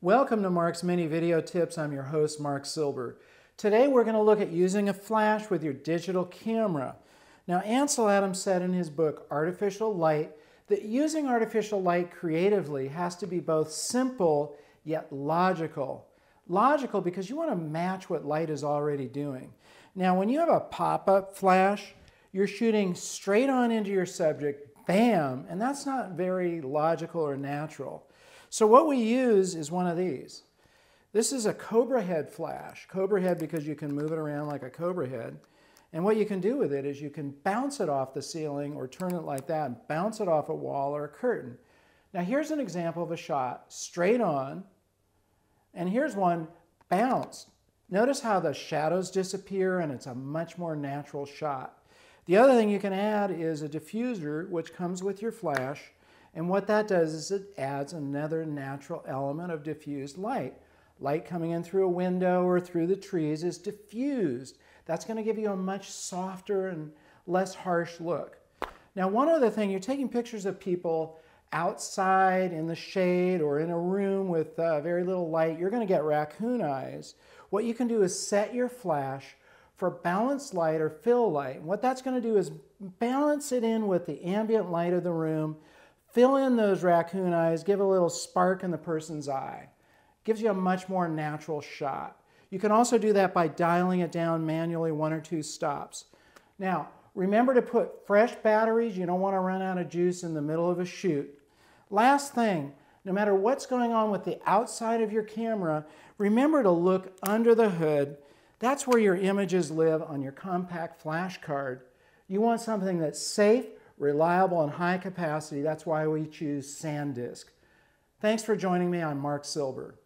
Welcome to Marc's Mini Video Tips. I'm your host, Marc Silber. Today we're going to look at using a flash with your digital camera. Now, Ansel Adams said in his book, Artificial Light, that using artificial light creatively has to be both simple yet logical. Logical because you want to match what light is already doing. Now, when you have a pop-up flash, you're shooting straight on into your subject, bam, and that's not very logical or natural. So what we use is one of these. This is a cobra head flash. Cobra head because you can move it around like a cobra head. And what you can do with it is you can bounce it off the ceiling or turn it like that and bounce it off a wall or a curtain. Now here's an example of a shot straight on. And here's one bounced. Notice how the shadows disappear and it's a much more natural shot. The other thing you can add is a diffuser which comes with your flash and what that does is it adds another natural element of diffused light. Light coming in through a window or through the trees is diffused. That's going to give you a much softer and less harsh look. Now, one other thing, you're taking pictures of people outside in the shade or in a room with uh, very little light, you're going to get raccoon eyes. What you can do is set your flash for balanced light or fill light. And what that's going to do is balance it in with the ambient light of the room Fill in those raccoon eyes, give a little spark in the person's eye. Gives you a much more natural shot. You can also do that by dialing it down manually one or two stops. Now, remember to put fresh batteries. You don't want to run out of juice in the middle of a shoot. Last thing, no matter what's going on with the outside of your camera, remember to look under the hood. That's where your images live on your compact flash card. You want something that's safe, reliable, and high capacity. That's why we choose SanDisk. Thanks for joining me. I'm Marc Silber.